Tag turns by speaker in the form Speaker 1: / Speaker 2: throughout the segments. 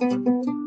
Speaker 1: Música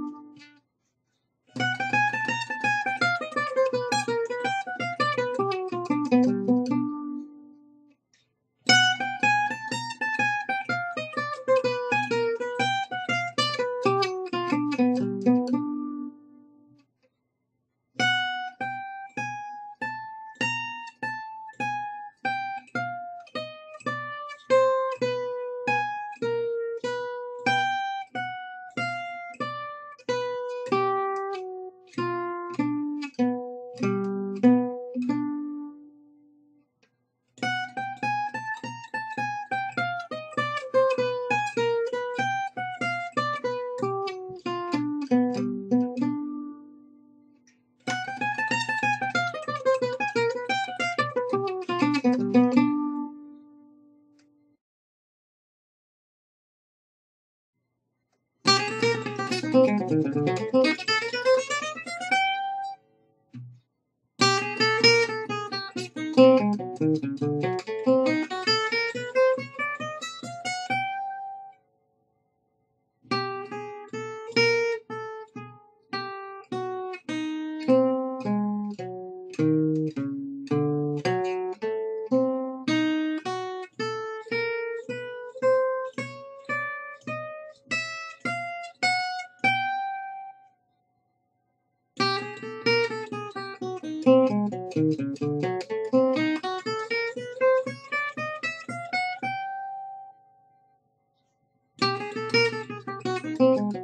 Speaker 1: うん。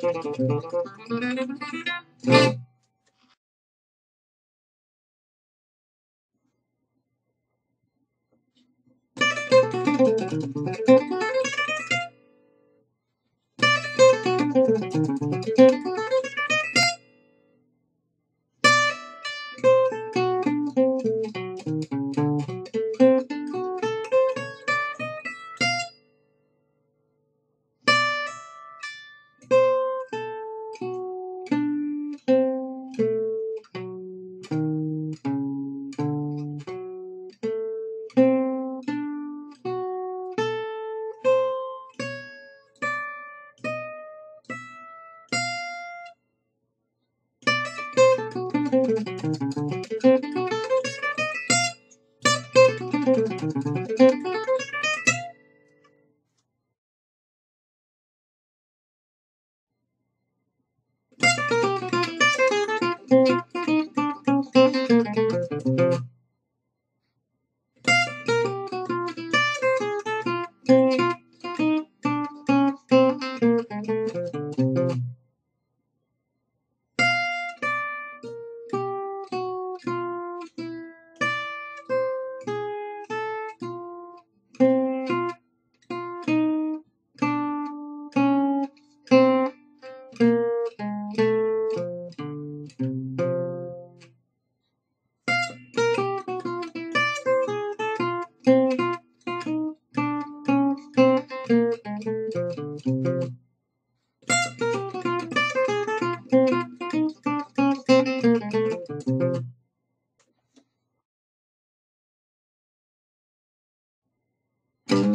Speaker 1: Thank you.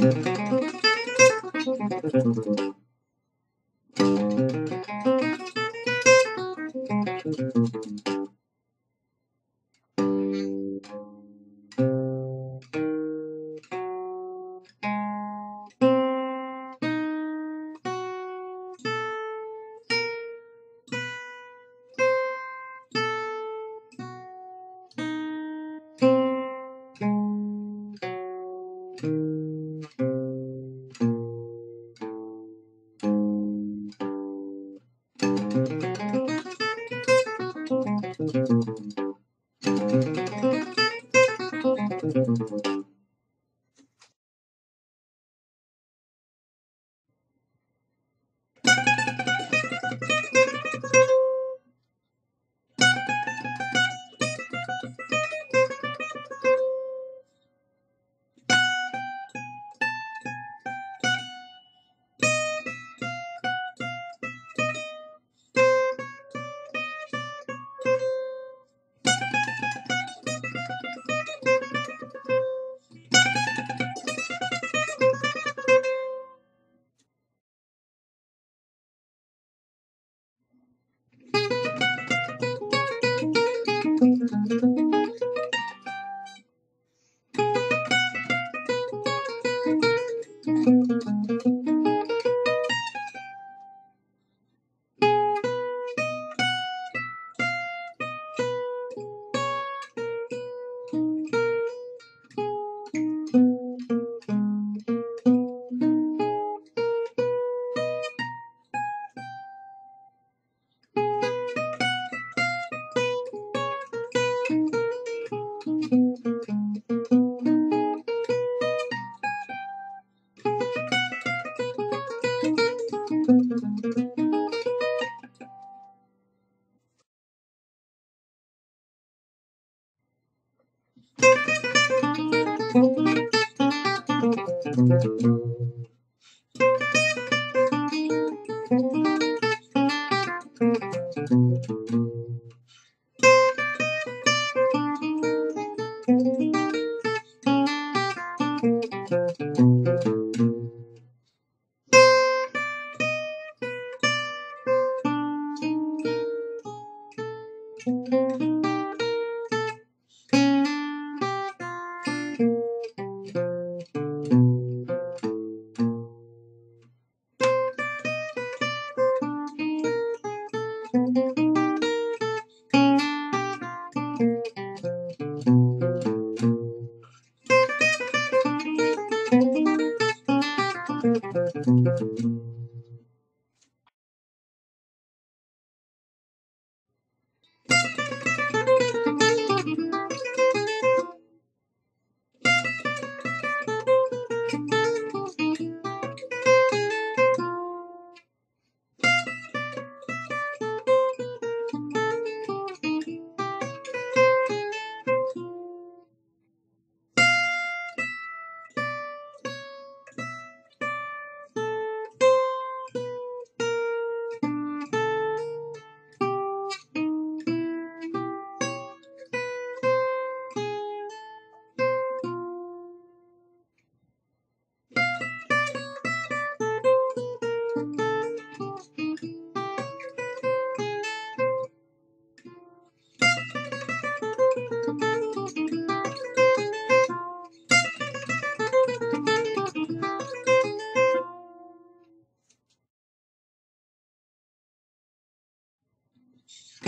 Speaker 1: thank mm -hmm. you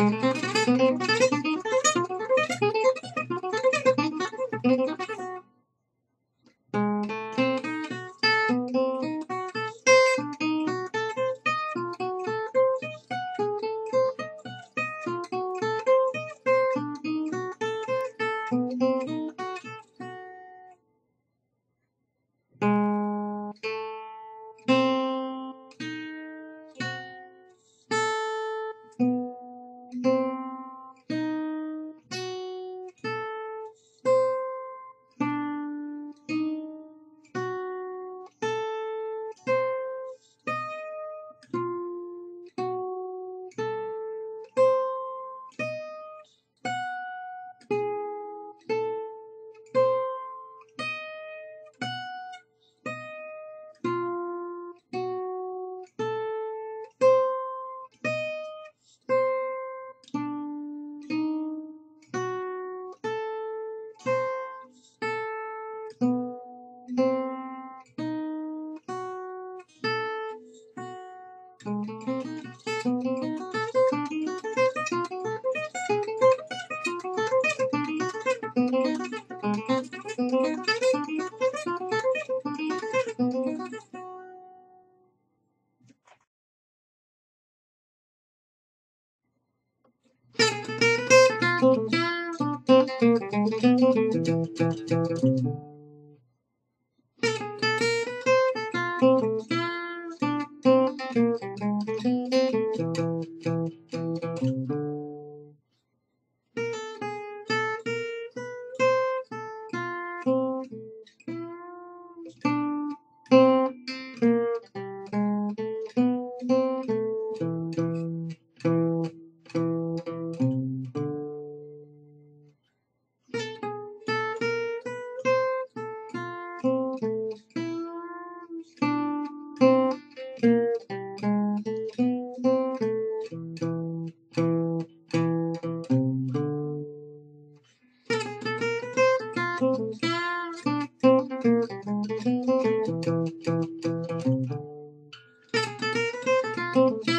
Speaker 1: Thank you. thank you Thank you.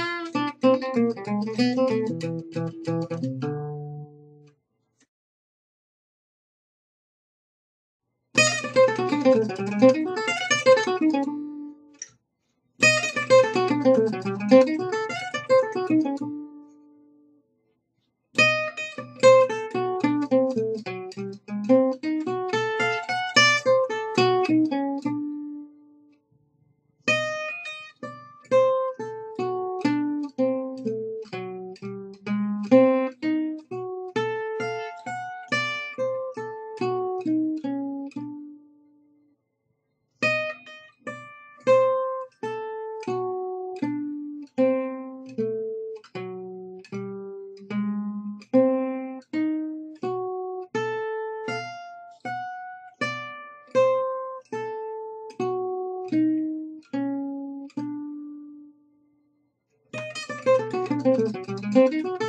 Speaker 1: Thank you.